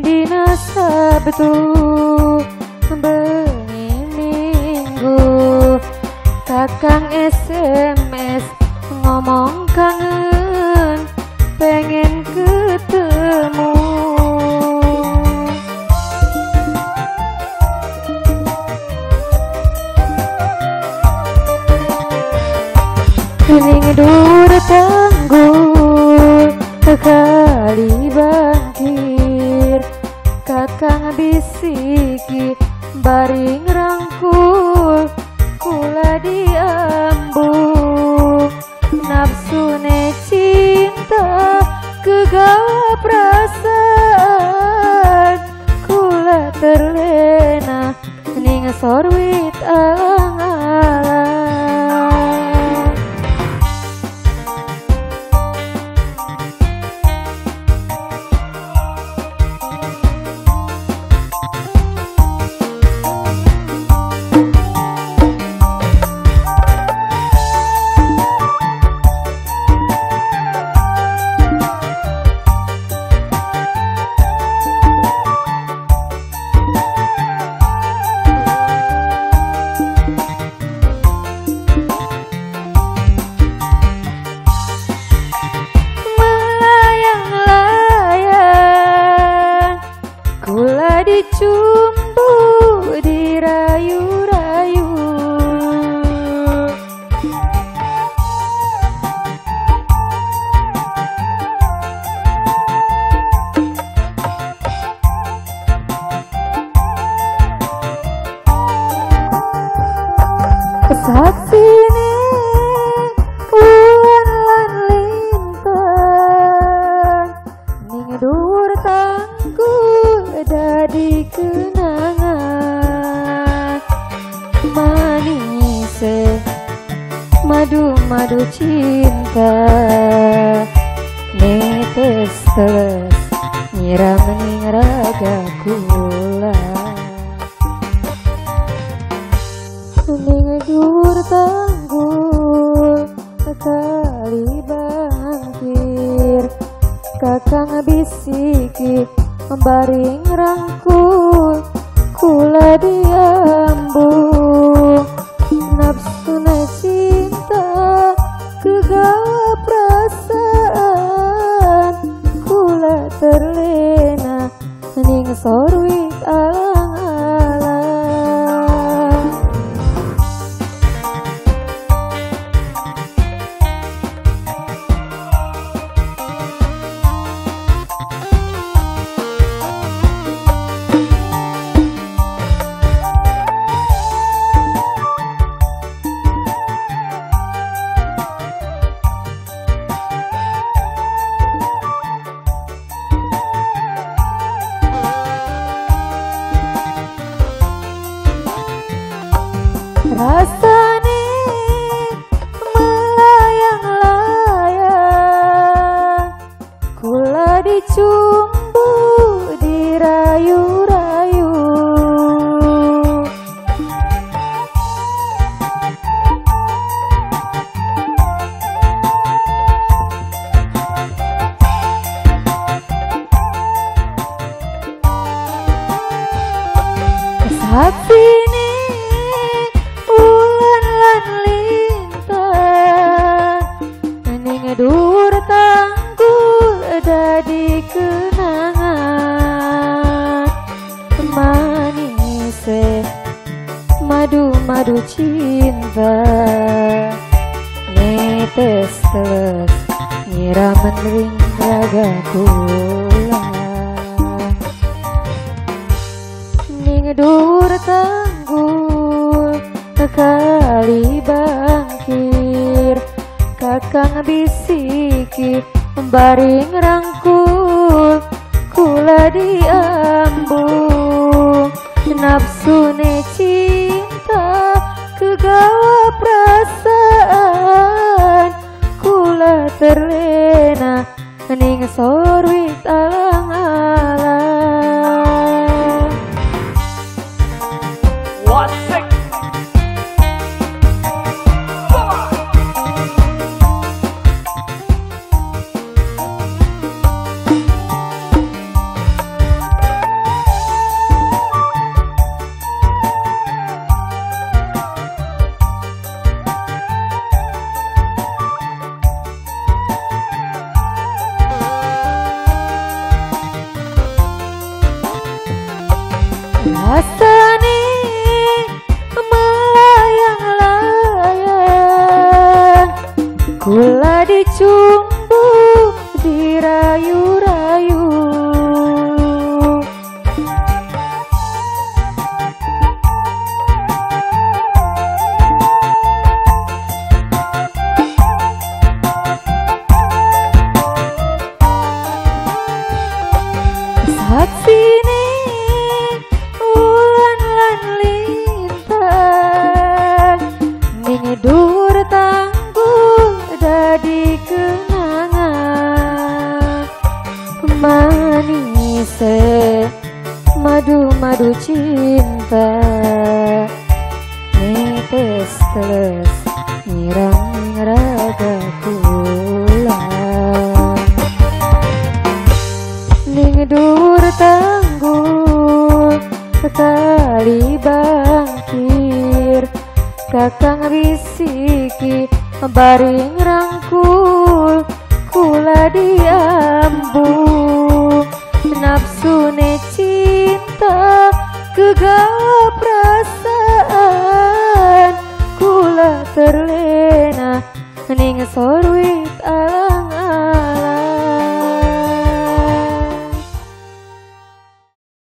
dina sabtu bengi minggu. Kakang SMS ngomong kangen pengen ketemu. Kuning dur tanggul kekali Baring rangkul Kesaksine Wulan lan lintang Ning dhuwur tangku dadi kenangan. Manise Madu-madu cinta Netes-teles Nyiram ning raga bisiki Baring rangkul Kula diambung Nafsu na cinta Kegawa perasaan Kula terlena Ning sorwit madu-madu cinta. Netes-teles nyiramen ring raga kula ning dur tanggul kali bangkir. Kakang bisiki baring rangkul. Kula diambung ning rasane melayang-layang. Kula dicung Netes teles Nyirang raga kula Ning dur tanggul Tali bangkir. Kakang bisiki Baring rangkul Kula diambung Nafsu ne cinta perasaan Kula terlena Ning sorwit alam